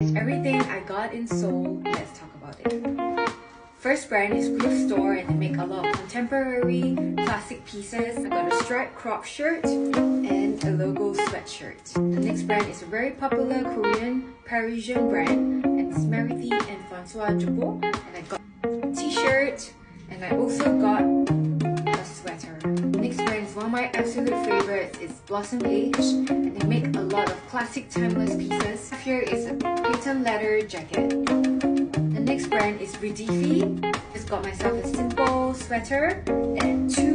Everything I got in Seoul. Let's talk about it. First brand is Groove Store and they make a lot of contemporary classic pieces. I got a striped crop shirt and a logo sweatshirt. The next brand is a very popular Korean Parisian brand and it's Marithe and Francois Girbaud. And I got a t-shirt and I also got a sweater. The next brand is one of my absolute favorites. It's Blossom Age and they make a lot of classic timeless pieces. Here is a leather jacket. The next brand is Redifi. Just got myself a simple sweater and two.